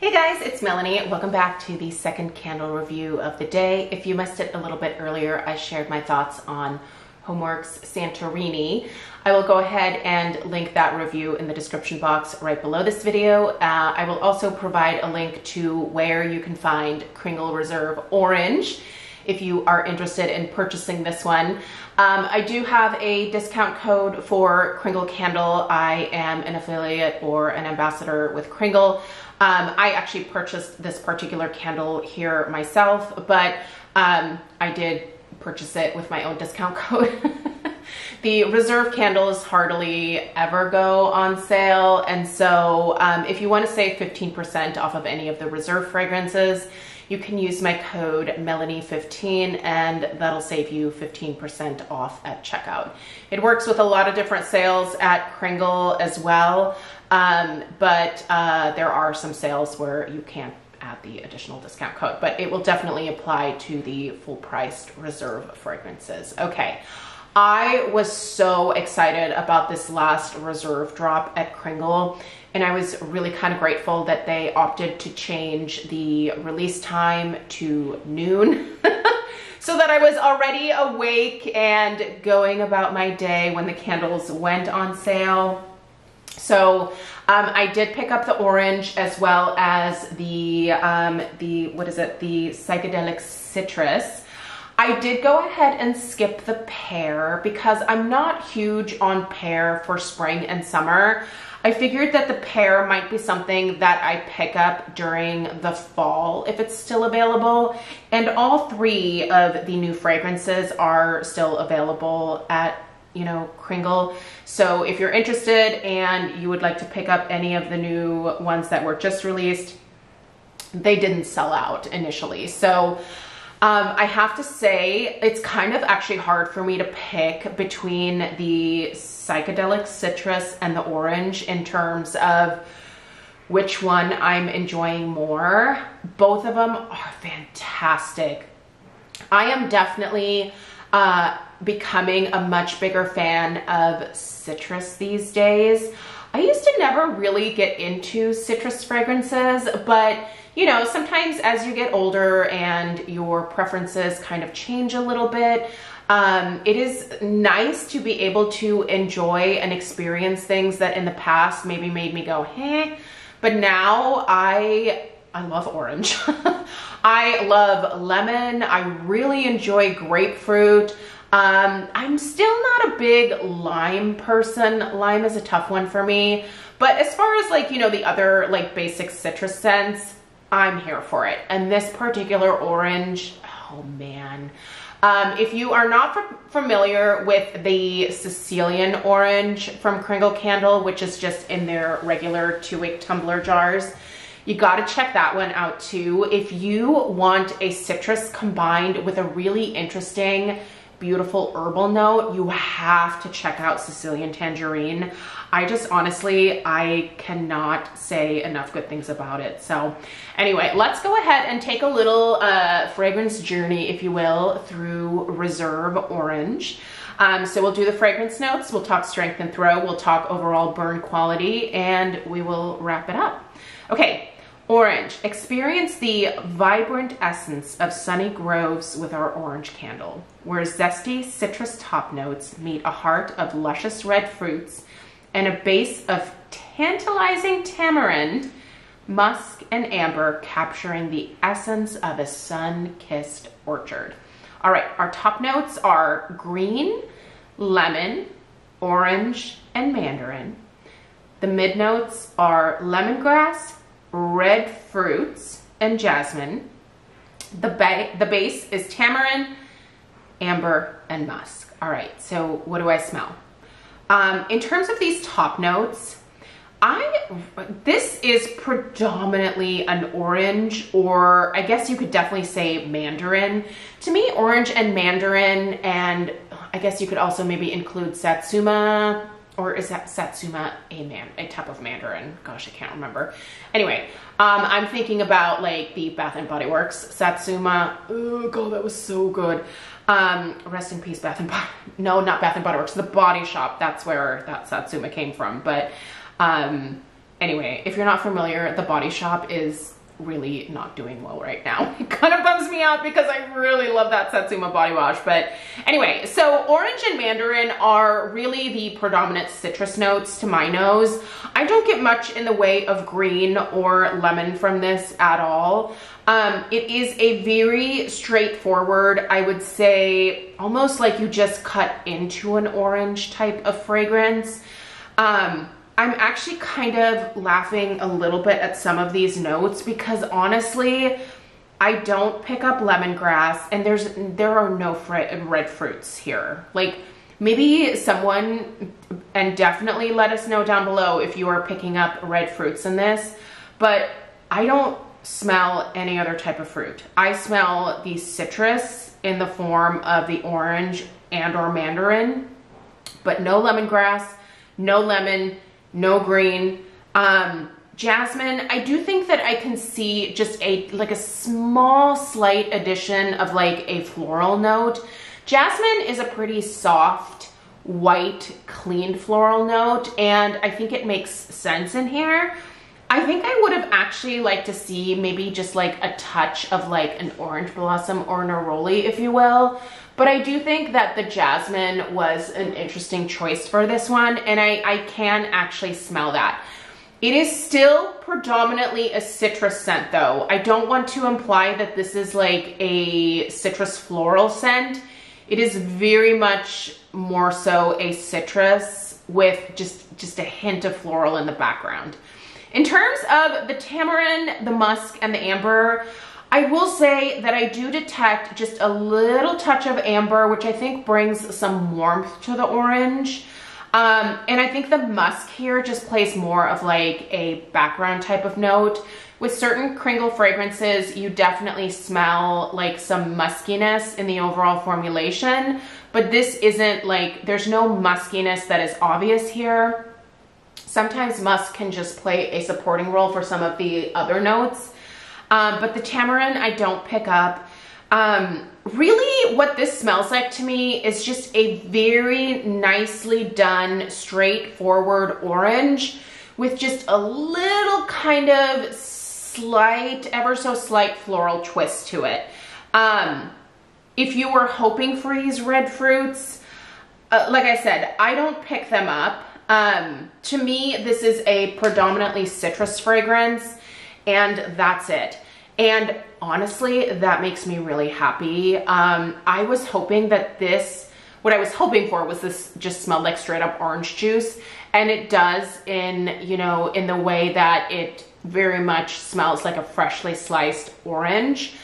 Hey guys, it's Melanie. Welcome back to the second candle review of the day. If you missed it a little bit earlier, I shared my thoughts on HomeWorx Santorini. I will go ahead and link that review in the description box right below this video. Uh, I will also provide a link to where you can find Kringle Reserve Orange if you are interested in purchasing this one. Um, I do have a discount code for Kringle Candle. I am an affiliate or an ambassador with Kringle. Um, I actually purchased this particular candle here myself, but um, I did purchase it with my own discount code. the reserve candles hardly ever go on sale. And so um, if you want to save 15% off of any of the reserve fragrances, you can use my code Melanie15 and that'll save you 15% off at checkout. It works with a lot of different sales at Kringle as well, um, but uh, there are some sales where you can't add the additional discount code, but it will definitely apply to the full priced reserve fragrances. Okay. I was so excited about this last reserve drop at Kringle and I was really kind of grateful that they opted to change the release time to noon so that I was already awake and going about my day when the candles went on sale. So um, I did pick up the orange as well as the, um, the what is it, the psychedelic citrus. I did go ahead and skip the pear because I'm not huge on pear for spring and summer. I figured that the pear might be something that I pick up during the fall if it's still available. And all three of the new fragrances are still available at you know, Kringle. So if you're interested and you would like to pick up any of the new ones that were just released, they didn't sell out initially. So um, I have to say it's kind of actually hard for me to pick between the psychedelic citrus and the orange in terms of which one I'm enjoying more. Both of them are fantastic. I am definitely uh, becoming a much bigger fan of citrus these days. I used to never really get into citrus fragrances, but you know, sometimes as you get older and your preferences kind of change a little bit, um, it is nice to be able to enjoy and experience things that in the past maybe made me go, hey, but now I, I love orange. I love lemon. I really enjoy grapefruit. Um, I'm still not a big lime person. Lime is a tough one for me. But as far as like, you know, the other like basic citrus scents, I'm here for it. And this particular orange, oh man. Um, if you are not familiar with the Sicilian orange from Kringle Candle, which is just in their regular two-week tumbler jars, you gotta check that one out too. If you want a citrus combined with a really interesting beautiful herbal note, you have to check out Sicilian Tangerine. I just honestly, I cannot say enough good things about it. So anyway, let's go ahead and take a little uh, fragrance journey, if you will, through Reserve Orange. Um, so we'll do the fragrance notes, we'll talk strength and throw, we'll talk overall burn quality, and we will wrap it up. Okay, Orange, experience the vibrant essence of sunny groves with our orange candle, where zesty citrus top notes meet a heart of luscious red fruits and a base of tantalizing tamarind, musk, and amber capturing the essence of a sun-kissed orchard. All right, our top notes are green, lemon, orange, and mandarin. The mid notes are lemongrass, red fruits, and jasmine. The, ba the base is tamarind, amber, and musk. All right, so what do I smell? Um, in terms of these top notes, I this is predominantly an orange or I guess you could definitely say mandarin. To me, orange and mandarin and I guess you could also maybe include satsuma or is that Satsuma a man, a type of Mandarin? Gosh, I can't remember. Anyway, um, I'm thinking about like the Bath and Body Works Satsuma. Oh God, that was so good. Um, rest in peace, Bath and Body. No, not Bath and Body Works. The Body Shop. That's where that Satsuma came from. But um, anyway, if you're not familiar, the Body Shop is really not doing well right now. It kind of bums me out because I really love that Satsuma body wash. But anyway, so orange and mandarin are really the predominant citrus notes to my nose. I don't get much in the way of green or lemon from this at all. Um, it is a very straightforward, I would say, almost like you just cut into an orange type of fragrance. Um, I'm actually kind of laughing a little bit at some of these notes because honestly, I don't pick up lemongrass and there's there are no red fruits here. Like maybe someone and definitely let us know down below if you are picking up red fruits in this, but I don't smell any other type of fruit. I smell the citrus in the form of the orange and or mandarin, but no lemongrass, no lemon, no green. Um, jasmine, I do think that I can see just a like a small slight addition of like a floral note. Jasmine is a pretty soft, white, clean floral note, and I think it makes sense in here. I think I would have actually liked to see maybe just like a touch of like an orange blossom or an neroli, if you will. But I do think that the jasmine was an interesting choice for this one, and I, I can actually smell that. It is still predominantly a citrus scent though. I don't want to imply that this is like a citrus floral scent. It is very much more so a citrus with just, just a hint of floral in the background. In terms of the tamarind, the musk, and the amber, I will say that I do detect just a little touch of amber, which I think brings some warmth to the orange. Um, and I think the musk here just plays more of like a background type of note. With certain Kringle fragrances, you definitely smell like some muskiness in the overall formulation, but this isn't like, there's no muskiness that is obvious here. Sometimes musk can just play a supporting role for some of the other notes. Um, but the tamarind I don't pick up. Um, really what this smells like to me is just a very nicely done straightforward orange with just a little kind of slight, ever so slight floral twist to it. Um, if you were hoping for these red fruits, uh, like I said, I don't pick them up. Um, to me, this is a predominantly citrus fragrance and that's it. And honestly, that makes me really happy. Um, I was hoping that this, what I was hoping for was this just smelled like straight up orange juice. And it does in, you know, in the way that it very much smells like a freshly sliced orange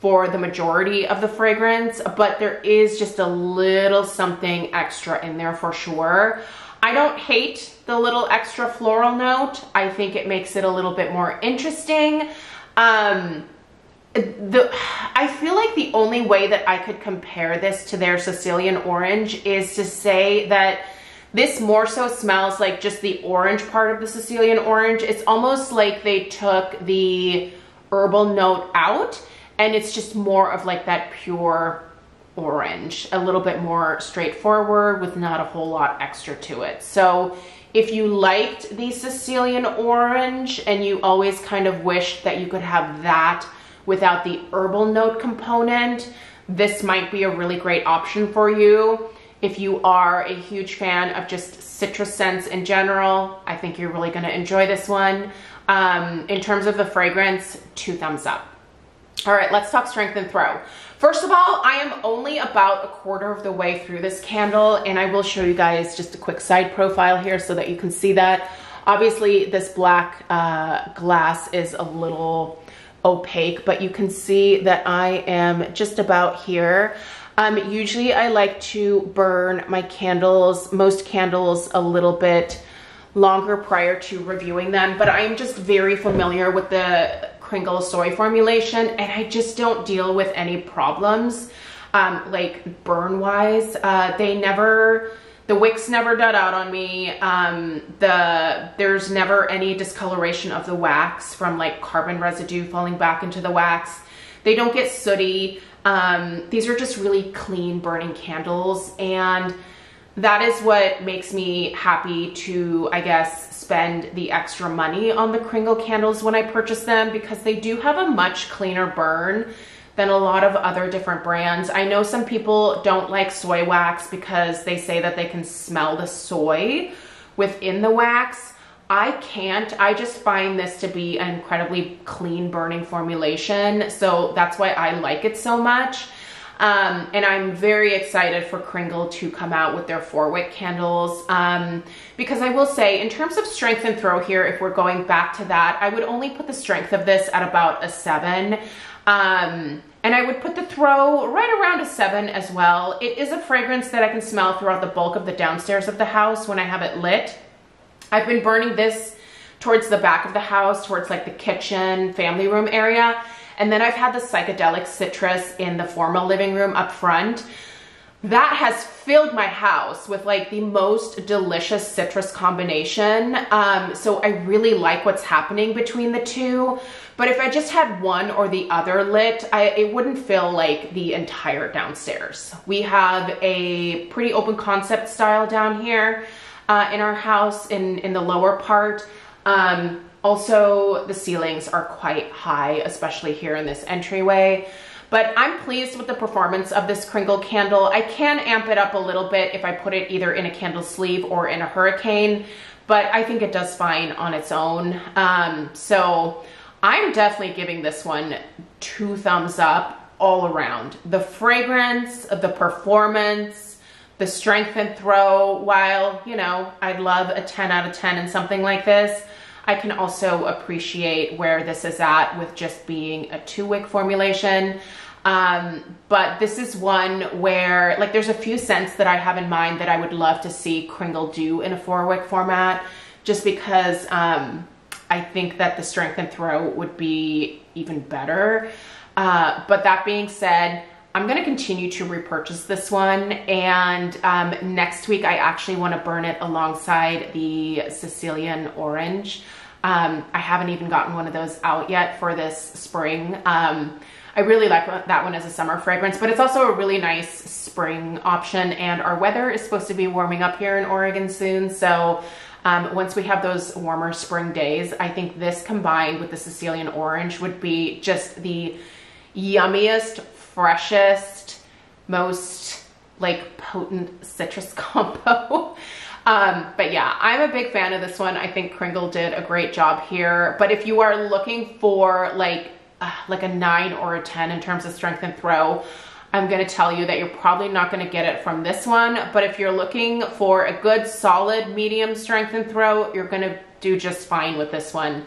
for the majority of the fragrance, but there is just a little something extra in there for sure. I don't hate the little extra floral note. I think it makes it a little bit more interesting. Um, the I feel like the only way that I could compare this to their Sicilian orange is to say that this more so smells like just the orange part of the Sicilian orange. It's almost like they took the herbal note out and it's just more of like that pure orange, a little bit more straightforward with not a whole lot extra to it. So if you liked the Sicilian orange and you always kind of wished that you could have that without the herbal note component, this might be a really great option for you. If you are a huge fan of just citrus scents in general, I think you're really gonna enjoy this one. Um, in terms of the fragrance, two thumbs up. All right, let's talk strength and throw. First of all, I am only about a quarter of the way through this candle and I will show you guys just a quick side profile here so that you can see that. Obviously, this black uh, glass is a little opaque, but you can see that I am just about here. Um, usually I like to burn my candles, most candles a little bit longer prior to reviewing them, but I'm just very familiar with the Kringle soy formulation and I just don't deal with any problems um, like burn wise. Uh, they never, the wicks never died out on me. Um, the There's never any discoloration of the wax from like carbon residue falling back into the wax. They don't get sooty. Um, these are just really clean burning candles and that is what makes me happy to, I guess, spend the extra money on the Kringle candles when I purchase them because they do have a much cleaner burn than a lot of other different brands. I know some people don't like soy wax because they say that they can smell the soy within the wax. I can't. I just find this to be an incredibly clean burning formulation. So that's why I like it so much. Um, and I'm very excited for Kringle to come out with their four wick candles. Um, because I will say, in terms of strength and throw here, if we're going back to that, I would only put the strength of this at about a seven. Um, and I would put the throw right around a seven as well. It is a fragrance that I can smell throughout the bulk of the downstairs of the house when I have it lit. I've been burning this towards the back of the house, towards like the kitchen, family room area. And then I've had the psychedelic citrus in the formal living room up front. That has filled my house with like the most delicious citrus combination. Um, so I really like what's happening between the two. But if I just had one or the other lit, I, it wouldn't fill like the entire downstairs. We have a pretty open concept style down here uh, in our house in, in the lower part. Um, also, the ceilings are quite high, especially here in this entryway. But I'm pleased with the performance of this Kringle candle. I can amp it up a little bit if I put it either in a candle sleeve or in a hurricane, but I think it does fine on its own. Um, so I'm definitely giving this one two thumbs up all around. The fragrance, the performance, the strength and throw, while, you know, I'd love a 10 out of 10 in something like this, I can also appreciate where this is at with just being a two wick formulation. Um, but this is one where like there's a few scents that I have in mind that I would love to see Kringle do in a four wick format just because um, I think that the strength and throw would be even better. Uh, but that being said, I'm gonna continue to repurchase this one and um, next week I actually wanna burn it alongside the Sicilian Orange. Um, I haven't even gotten one of those out yet for this spring. Um, I really like that one as a summer fragrance, but it's also a really nice spring option and our weather is supposed to be warming up here in Oregon soon. So um, once we have those warmer spring days, I think this combined with the Sicilian Orange would be just the yummiest freshest, most like potent citrus combo. um, but yeah, I'm a big fan of this one. I think Kringle did a great job here. But if you are looking for like, uh, like a nine or a 10 in terms of strength and throw, I'm gonna tell you that you're probably not gonna get it from this one, but if you're looking for a good solid medium strength and throw, you're gonna do just fine with this one.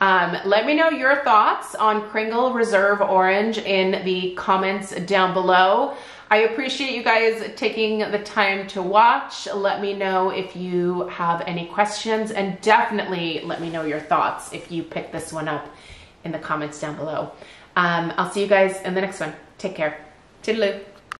Um, let me know your thoughts on Kringle Reserve Orange in the comments down below. I appreciate you guys taking the time to watch. Let me know if you have any questions and definitely let me know your thoughts if you pick this one up in the comments down below. Um, I'll see you guys in the next one. Take care. Toodaloo.